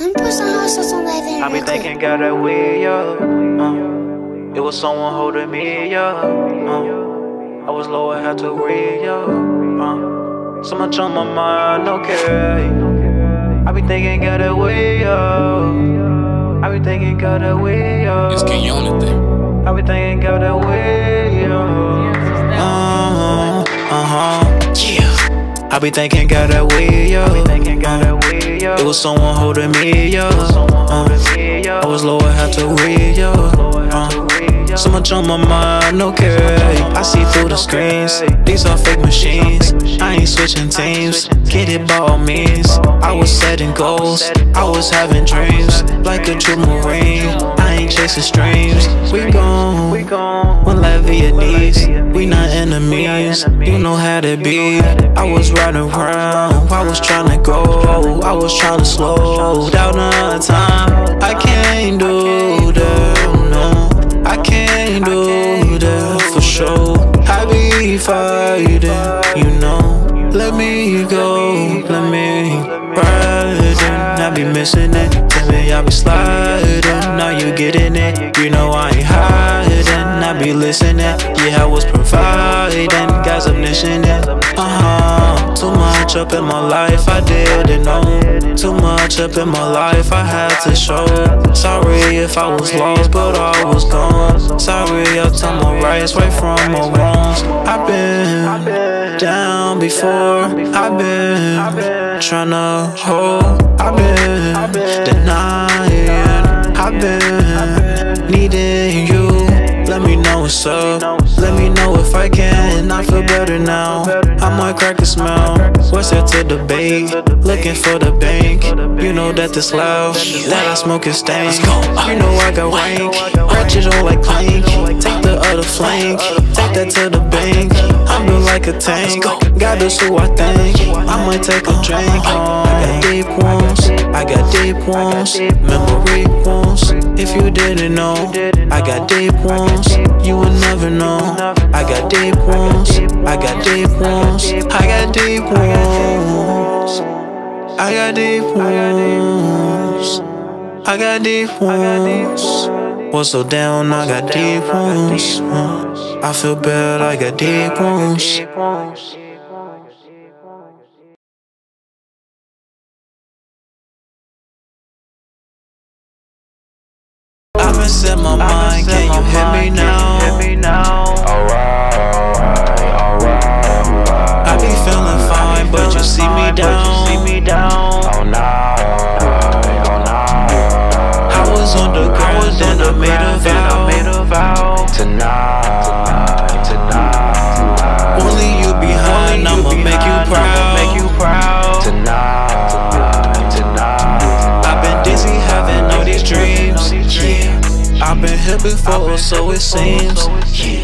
I be real quick. thinking, got that way up. Uh, it was someone holding me up. Uh, I was low, I had to re up. Uh, so much on my mind, okay. I be thinking, got that way up. I be thinking, got that way up. It's King on it. I be thinking, got that way up. Uh huh, uh huh. Yeah. I be thinking, got that way up. It was someone holding me up. Uh, I was low, I had to re up. Uh, so much on my mind, okay. I see through the screens. These are fake machines. I ain't switching teams. Get it by all means. I was setting goals. I was having dreams. Like a true marine. I ain't chasing streams. We gone. We gone. One life Vietnamese. We not enemies. You know how to be. I was riding around. I was trying to go. I was trying to slow down the time. I can't do that. No. I can't do that for sure. I be fighting, you know. Let me go, let me riding. I be missing it. Tell me I be sliding. Now you getting it. You know I ain't hiding. I be listening. Yeah, I was providing. Much up in my life, I didn't know. Too much up in my life, I had to show. Sorry if I was lost, but I was gone. Sorry, I tell my rights right from my wrongs. I've been down before. I've been tryna hold. I've been denying. I've been needing you. Let me know what's up. If I can. I feel better now. I might crack a smile. What's that to debate? Looking for the bank. You know that this loud. That I smoke is stank. You know I got rank. Ratchet on like plank. Take the other flank. Take that to the bank. I'm built like a tank. God is who I think. I might take a drink. I got deep wounds. I got deep wounds. Memory wounds. If you didn't know, I got deep wounds. You would never know. I got deep wounds. I got deep wounds. I got deep wounds. I got deep wounds. I got deep wounds. Was so down, I got deep wounds. I feel bad, I got deep wounds. Set my mind, can you hear me now? I be feeling fine, but you see me down. I was on the ground, then I made a here before, so it seems. Yeah.